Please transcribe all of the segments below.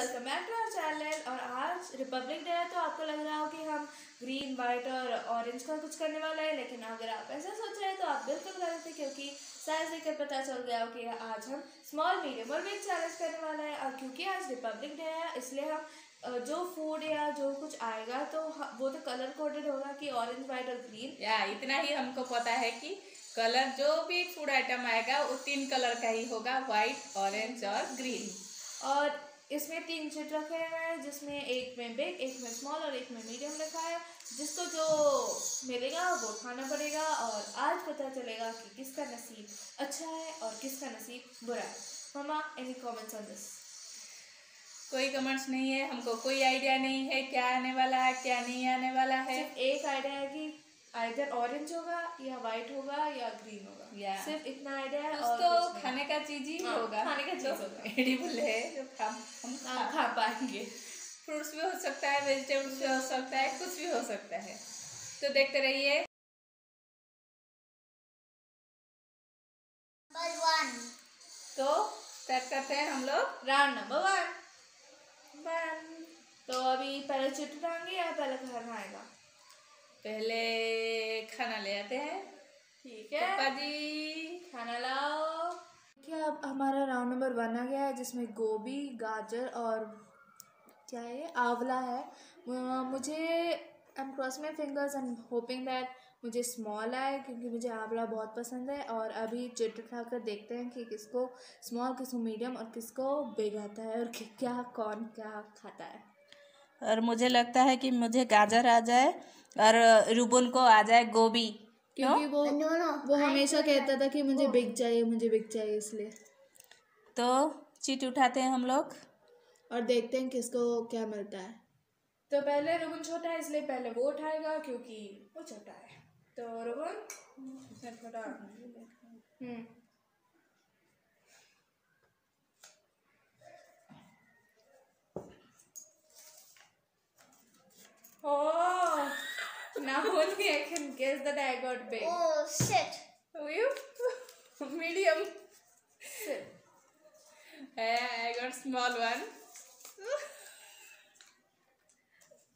Welcome back to our channel और आज Republic day है तो आपको लग रहा हो कि हम ग्रीन वाइट और ऑरेंज का कुछ करने वाला है लेकिन अगर आप ऐसा सोच रहे हैं तो आप बिल्कुल गलत है क्योंकि साइज़ देखकर पता चल गया हो कि आज हम स्मॉल मीडियम और बिग चैलेंज करने वाला है। और क्योंकि आज रिपब्लिक डे है इसलिए हम जो फ़ूड या जो कुछ आएगा तो वो तो कलर कोडेड होगा कि ऑरेंज वाइट और ग्रीन या इतना ही हमको पता है कि कलर जो भी फ़ूड आइटम आएगा वो तीन कलर का ही होगा व्हाइट ऑरेंज और ग्रीन और इसमें तीन चिट रखे हुए हैं जिसमें एक में बिग एक में स्मॉल और एक में मीडियम रखा है। जिसको जो मिलेगा वो खाना पड़ेगा और आज पता चलेगा कि किसका नसीब अच्छा है और किसका नसीब बुरा है। Mama any comments on this कोई कमेंट्स नहीं है हमको कोई आइडिया नहीं है क्या आने वाला है क्या नहीं आने वाला है। सिर्फ़ एक आइडिया है कि आइदर ऑरेंज होगा या व्हाइट होगा या ग्रीन होगा। या सिर्फ़ इतना आइडिया है और तो खाने का चीज़ ही हाँ, होगा। खाने का चीज़ जो होगा। एडिबल है जो खा हम आप खा पाएँगे। फ्रूट्स भी हो सकता है वेजिटेबल्स भी हो सकता है कुछ भी हो सकता है। तो देखते रहिए. तो स्टार्ट करते हैं हम लोग। राउंड नंबर वन वन तो अभी पहले चिट उठाएँगे या पहले खाना आएगा? पहले खाना ले आते हैं। ठीक है। पापा जी खाना लाओ। क्या अब हमारा राउंड नंबर वन आ गया है जिसमें गोभी गाजर और क्या है आंवला है। मुझे I am cross my fingers and hoping that मुझे स्मॉल आए क्योंकि मुझे आंवला बहुत पसंद है। और अभी चिट उठा कर देखते हैं कि किसको स्मॉल किसको मीडियम और किसको बिग आता है और क्या कौन क्या खाता है। और मुझे लगता है कि मुझे गाजर आ जाए और रुबुल को आ जाए गोभी। क्योंकि वो No, no. वो हमेशा कहता था कि मुझे बिग चाहिए मुझे बिक चाहिए इसलिए। तो चीट उठाते हैं हम लोग। और देखते हैं किसको क्या मिलता है। तो पहले रुबन छोटा है इसलिए पहले वो उठाएगा क्योंकि वो छोटा है। तो रुबन इसने थोड़ा Oh, now only I can guess that I got big. Oh shit. you medium hey, I got small one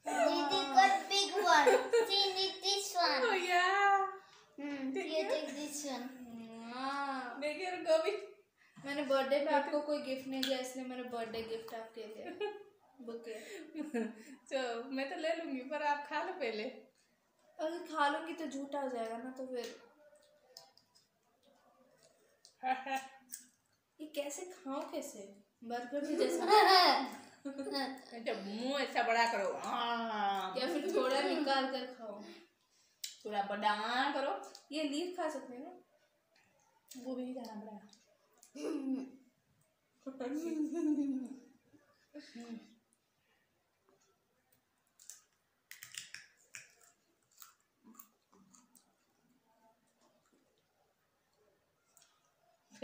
Didi got big one. She need this one. oh yeah Hmm. You take this one. हाँ, देखिए गोभी मैंने birthday पे आपको कोई gift नहीं दिया इसलिए मेरा बर्थडे गिफ्ट आपके लिए बुके। तो मैं तो ले लूँगी पर आप खा लो पहले। अगर खा लूँगी तो झूठा हो जाएगा ना तो फिर। ये कैसे खाओ कैसे? बर्गर भी जैसा। जब मुँह ऐसा बड़ा करो। हाँ, या फिर थोड़ा निकाल कर खाओ। थोड़ा बड़ा करो। ये लीफ खा सकते हैं? ना वो भी जाना पड़ेगा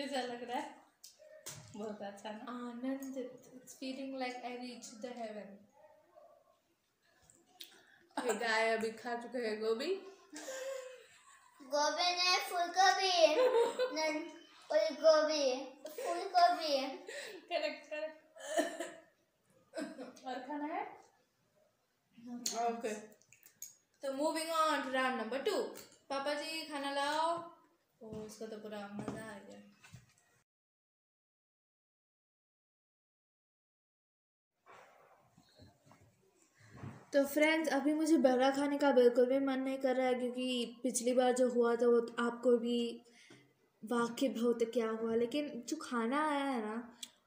कैसा लग रहा है। बहुत अच्छा ना? आनंदित। It's feeling like I reach the heaven ये गाय अभी खा चुके हैं गोभी। गोभी ने फूलगोभी. Then फूलगोभी. फूलगोभी. करेक्ट करेक्ट और खाना है? ओके तो moving on to round number two papa ji खाना लाओ। ओ इसका तो पूरा मज़ा आ गया। तो फ्रेंड्स अभी मुझे बर्गर खाने का बिल्कुल भी मन नहीं कर रहा है क्योंकि पिछली बार जो हुआ था वो तो आपको भी वाकिफ हो तो क्या हुआ लेकिन जो खाना आया है ना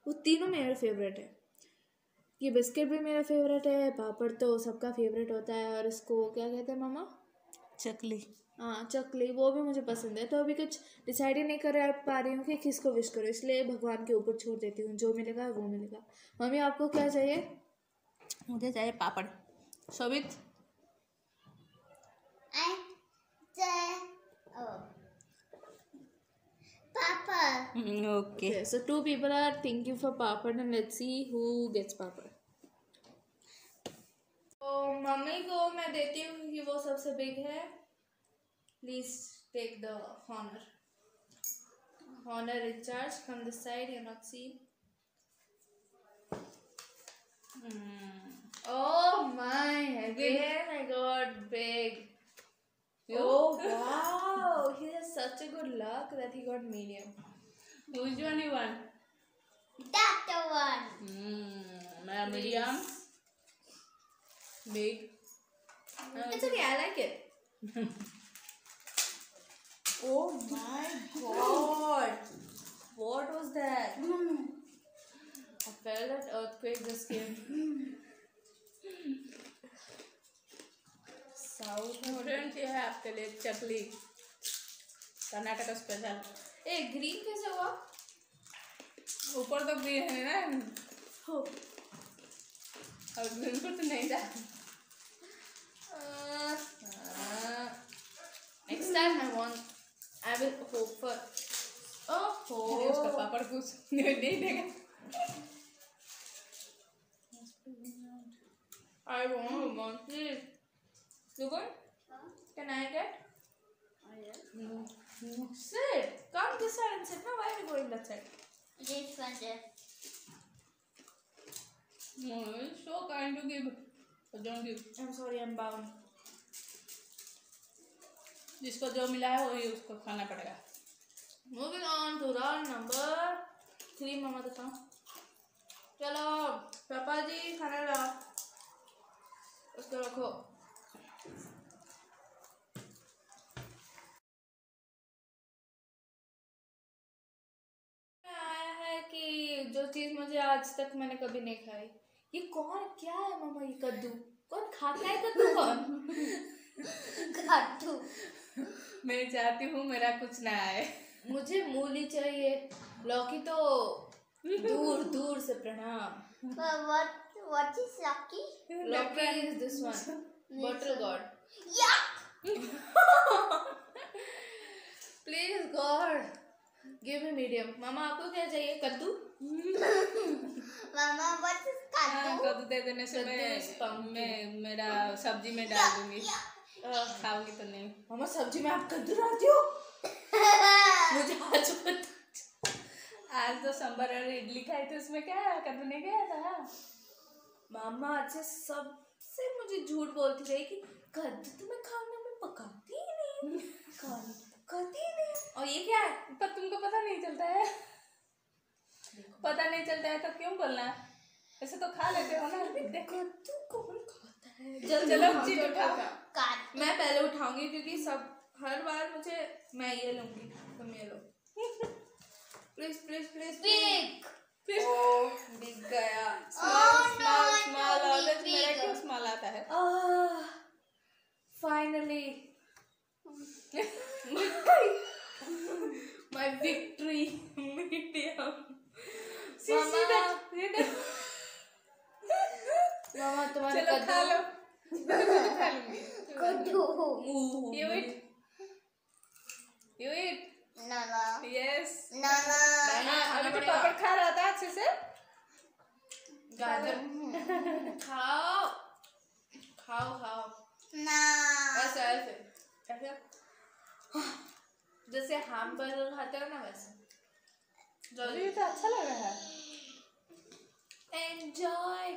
वो तीनों मेरे फेवरेट है। ये बिस्किट भी मेरा फेवरेट है पापड़ तो सबका फेवरेट होता है और इसको क्या कहते हैं मामा? चकली। हाँ चकली वो भी मुझे पसंद है। तो अभी कुछ डिसाइड ही नहीं कर पा रही हूँ कि किसको विश करो इसलिए भगवान के ऊपर छोड़ देती हूँ जो मिलेगा वो मिलेगा। मम्मी आपको क्या चाहिए? मुझे चाहिए पापड़। Shobhit I say. Oh. Papa. Okay Okay, so two people are thinking for papad and let's see who gets papad. तो मम्मी को मैं देती हूँ कि वो सबसे बिग है please take the honour honour Oh my! Again I got big. Oh wow! he has such a good luck that he got medium. Which one you want? That the one. Hmm. Medium. Big. It's okay. I like it. oh my god! What was that? I felt that earthquake just came. Student ये है आपके लिए चकली। Karnataka special a green कैसे हुआ? ऊपर तो green है ना? हो। और ग्रीन पर तो नहीं जा next time I want I will hope for अरे उसका पापड़ कुछ नहीं देगा। I want one please. You good? Can I get? No. no. Sit. Come this side and sit. Now why are you going that side? This one there. No, it's so kind to give. But don't give. I'm sorry, I'm bound. जिसको जो मिला है वही उसको खाना पड़ेगा Moving on to round number three, मामा दिखाओ चलो पापा जी खाना लाओ उसको रखो आया है कि जो चीज़ मुझे आज तक मैंने कभी नहीं खाई। ये कौन क्या है मामा ये कद्दू? कौन खाता है कद्दू कौन? Katu. मैं चाहती हूँ मेरा कुछ ना आए। मुझे मूली चाहिए। लौकी तो दूर दूर से प्रणाम। What? What is lucky? Lauki is this one butter god Yeah. Please god give me medium mama आपको क्या चाहिए? कद्दू? What is हाँ, katu? कद्दू दे देने से मैं मैं मेरा सब्ज़ी में डाल दूँगी खाओगी तो नहीं मामा सब्ज़ी में आप कद्दू डालती हो मुझे आज आज तो सांबर और इडली खाई थी उसमें क्या है? कद्दू नहीं गया था मामा आज से सबसे मुझे झूठ बोलती रही कि कद्दू तो मैं खाने में पकाती ही नहीं खाने पकाती ही नहीं और ये क्या है पर तुमको पता नहीं चलता है पता नहीं चलता है तो क्यों बोलना? ऐसे तो खा लेते हो ना। देखो कद्दू कौन खाता है? जल्दी चलो चीज़ उठाओ। उठाओ। मैं पहले उठाऊँगी क्योंकि सब हर बार मुझे मैं ये लूँगी तुम ये लो। Please please please. फिर ओ बिक गया। स्मॉल स्मॉल know ऑलवेज मेरा क्यों स्मॉल आता है? फाइनली my victory medium सी सी मामा ये देखो। मामा तुम्हारे चलो खा लो मैं खुद खा लूँगी You eat. You eat. No, no. Yes. No, no. अभी तो पापड़ खा रहा था अच्छे से गाजर खाओ खाओ खाओ No. ऐसे ऐसे ऐसे जैसे हैमबर्गर खाते हो ना वैसे अभी तो अच्छा लग रहा है एंजॉय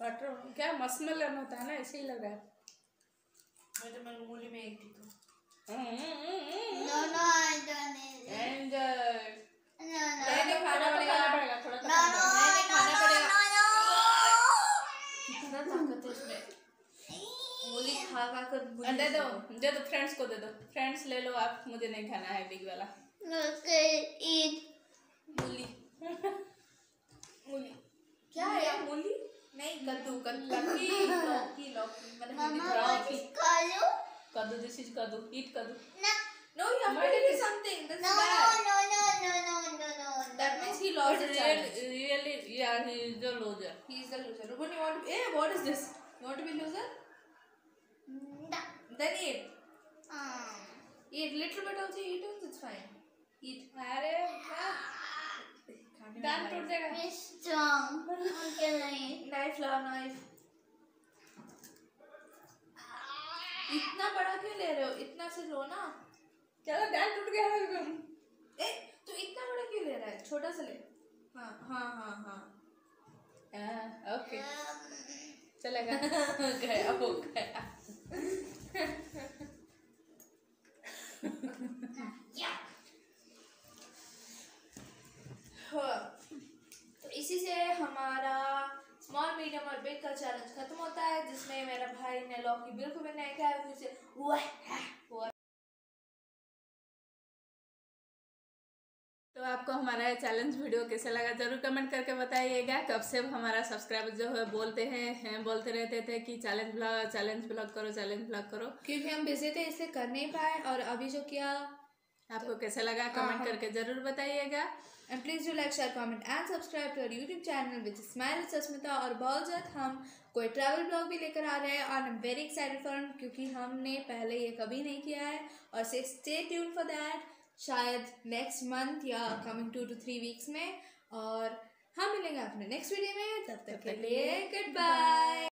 बटर क्या मस्मेलन होता है ना ऐसे ही लग रहा है मुझे मैं मूली में एक थी तो No, no, I don't need it. Enjoy No, no. खाना तो पड़ेगा थोड़ा तो खाना पड़ेगा। नहीं, no, खाना पड़ेगा। कितना ताकत है इसमें मूली खा खा कर दे दो दे दो फ्रेंड्स को दे दो फ्रेंड्स ले लो आप मुझे नहीं खाना है बिग वाला no. Okay, eat. मूली क्या है ये मूली नहीं कद्दू कद्दू लौकी लौकी Hindi kalu? Kaddu this is kaddu eat kaddu No, you have to something. That's no, no, bad. no, no, no, no, no, no. That means he lost the challenge. really yeah he is the loser He is the loser. Ruben, you want to? Hey, what is this? You want to be loser? No. Then eat. Um, Eat little bit also. Eat it. It's fine. Eat. अरे दांत टूट जाएगा। Be strong. Okay, like. Knife La knife. इतना बड़ा क्यों ले रहे हो? इतना से लो ना। चलो दांत टूट गया मेरे को ए तू इतना बड़ा क्यों ले रहा है? छोटा सा ले। हाँ हाँ हाँ हाँ। हाँ, ओके Um, चलेगा गया हो गया yeah. हमारा स्मॉल मीडियम और बिग का चैलेंज खत्म होता है जिसमें मेरा भाई ने लौकी बिल्कुल भी नहीं खाया फिर से वह हुआ तो आपको हमारा ये चैलेंज वीडियो कैसे लगा ज़रूर कमेंट करके बताइएगा। कब से हमारा सब्सक्राइबर जो है बोलते हैं हैं, बोलते रहते थे कि चैलेंज ब्लॉग चैलेंज ब्लॉग करो चैलेंज ब्लॉग करो। क्योंकि हम बिज़ी थे इसे कर नहीं पाए और अभी जो किया आपको कैसे लगा कमेंट हाँ। करके ज़रूर बताइएगा। And please do like share comment and subscribe to our YouTube channel which smile Sasmita और बहुत जल्द हम कोई ट्रैवल ब्लॉग भी लेकर आ रहे हैं और I am very excited for क्योंकि हमने पहले ये कभी नहीं किया है। और से स्टे ट्यून फॉर दैट शायद नेक्स्ट मंथ या coming two to three weeks में और हम मिलेंगे अपने नेक्स्ट वीडियो में। तब तक के लिए गुड बाय